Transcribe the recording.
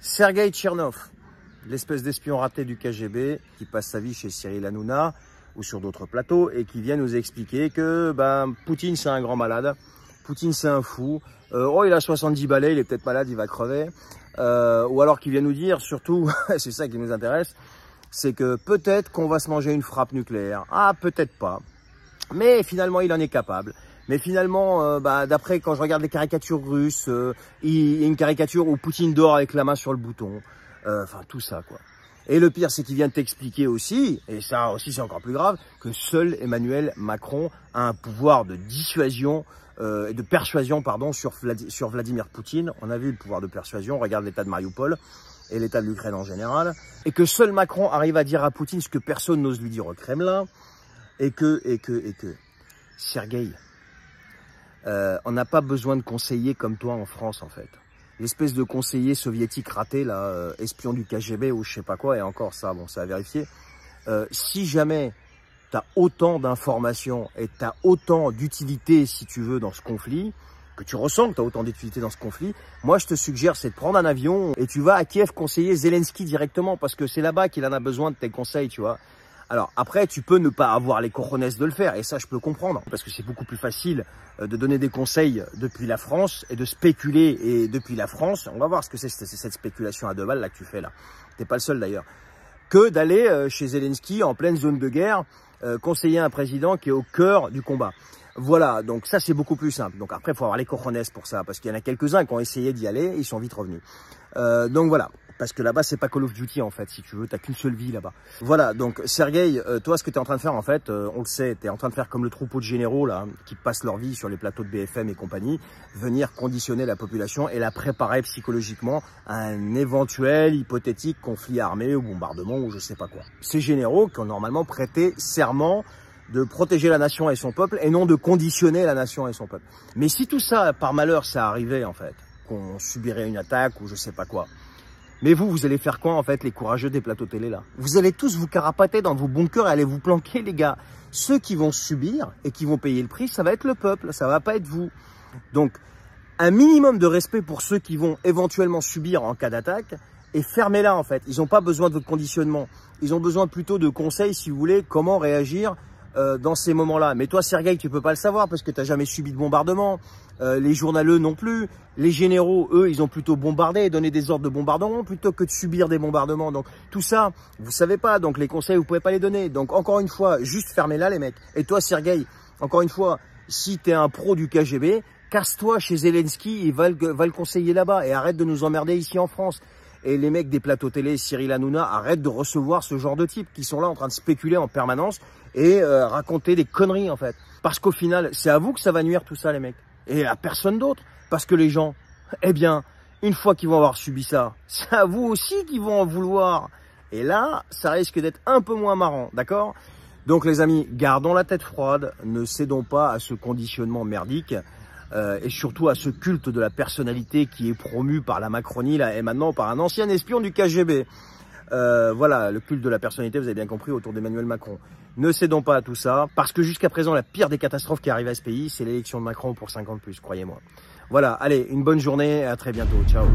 Sergei Tchernov, l'espèce d'espion raté du KGB qui passe sa vie chez Cyril Hanouna ou sur d'autres plateaux et qui vient nous expliquer que ben, Poutine c'est un grand malade, Poutine c'est un fou, euh, oh il a 70 balais, il est peut-être malade, il va crever, euh, ou alors qui vient nous dire surtout, c'est ça qui nous intéresse, c'est que peut-être qu'on va se manger une frappe nucléaire, ah peut-être pas, mais finalement il en est capable. Mais finalement, euh, bah, d'après quand je regarde les caricatures russes, euh, il y a une caricature où Poutine dort avec la main sur le bouton. Euh, enfin, tout ça, quoi. Et le pire, c'est qu'il vient t'expliquer aussi, et ça aussi c'est encore plus grave, que seul Emmanuel Macron a un pouvoir de dissuasion de persuasion pardon, sur, Vladimir Poutine. On a vu le pouvoir de persuasion, regarde l'état de Mariupol et l'état de l'Ukraine en général. Et que seul Macron arrive à dire à Poutine ce que personne n'ose lui dire au Kremlin. Et que, et que, et que, Sergueï, euh, on n'a pas besoin de conseillers comme toi en France, en fait. L'espèce de conseiller soviétique raté, là, euh, espion du KGB ou je sais pas quoi, et encore ça, bon, ça à vérifier. Euh, si jamais tu as autant d'informations et tu as autant d'utilité, si tu veux, dans ce conflit, que tu ressens que tu as autant d'utilité dans ce conflit, moi je te suggère c'est de prendre un avion et tu vas à Kiev conseiller Zelensky directement parce que c'est là-bas qu'il en a besoin de tes conseils, tu vois. Alors après, tu peux ne pas avoir les cojones de le faire, et ça je peux comprendre, parce que c'est beaucoup plus facile euh, de donner des conseils depuis la France et de spéculer et depuis la France. On va voir ce que c'est cette spéculation à deux balles là que tu fais là. T'es pas le seul d'ailleurs. Que d'aller euh, chez Zelensky en pleine zone de guerre euh, conseiller un président qui est au cœur du combat. Voilà, donc ça c'est beaucoup plus simple. Donc après, il faut avoir les cojones pour ça, parce qu'il y en a quelques-uns qui ont essayé d'y aller, ils sont vite revenus. donc voilà, parce que là-bas, c'est pas Call of Duty, en fait, si tu veux. T'as qu'une seule vie là-bas. Voilà, donc, Sergei, euh, toi, ce que tu es en train de faire, en fait, euh, on le sait, tu es en train de faire comme le troupeau de généraux, là, qui passent leur vie sur les plateaux de BFM et compagnie, venir conditionner la population et la préparer psychologiquement à un éventuel hypothétique conflit armé ou bombardement ou je sais pas quoi. Ces généraux qui ont normalement prêté serment de protéger la nation et son peuple et non de conditionner la nation et son peuple. Mais si tout ça, par malheur, ça arrivait, en fait, qu'on subirait une attaque ou je sais pas quoi, mais vous, vous allez faire quoi en fait, les courageux des plateaux télé là? Vous allez tous vous carapater dans vos bunkers et aller vous planquer les gars. Ceux qui vont subir et qui vont payer le prix, ça va être le peuple, ça va pas être vous. Donc, un minimum de respect pour ceux qui vont éventuellement subir en cas d'attaque et fermez-la en fait. Ils n'ont pas besoin de votre conditionnement. Ils ont besoin plutôt de conseils si vous voulez comment réagir euh, dans ces moments-là. Mais toi, Sergei, tu peux pas le savoir parce que tu n'as jamais subi de bombardement. Euh, les journaleux non plus. Les généraux, eux, ils ont plutôt bombardé et donné des ordres de bombardement plutôt que de subir des bombardements. Donc tout ça, vous savez pas. Donc les conseils, vous pouvez pas les donner. Donc encore une fois, juste fermez-la les mecs. Et toi, Sergei, encore une fois, si tu es un pro du KGB, casse-toi chez Zelensky et va va le conseiller là-bas et arrête de nous emmerder ici en France. Et les mecs des plateaux télé, Cyril Hanouna, arrêtent de recevoir ce genre de types qui sont là en train de spéculer en permanence et euh, raconter des conneries en fait. Parce qu'au final, c'est à vous que ça va nuire tout ça les mecs. Et à personne d'autre. Parce que les gens, eh bien, une fois qu'ils vont avoir subi ça, c'est à vous aussi qu'ils vont en vouloir. Et là, ça risque d'être un peu moins marrant, d'accord? Donc les amis, gardons la tête froide, ne cédons pas à ce conditionnement merdique. Euh, et surtout à ce culte de la personnalité qui est promu par la Macronie là, et maintenant par un ancien espion du KGB. Euh, voilà, le culte de la personnalité, vous avez bien compris, autour d'Emmanuel Macron. Ne cédons pas à tout ça, parce que jusqu'à présent, la pire des catastrophes qui arrive à ce pays, c'est l'élection de Macron pour 50 plus, croyez-moi. Voilà, allez, une bonne journée, à très bientôt, ciao